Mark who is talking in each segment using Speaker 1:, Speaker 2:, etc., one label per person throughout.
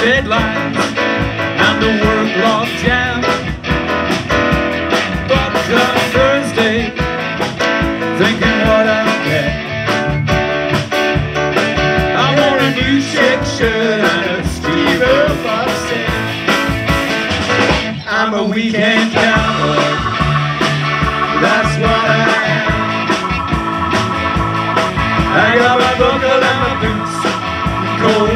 Speaker 1: deadlines and the work log jam. But come Thursday, thinking what I'll get. I want a new check shirt and a Steve Fox set. I'm a weekend cowboy. That's what I am. I got my buckle and my boots, cold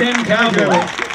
Speaker 1: Tim Calgary.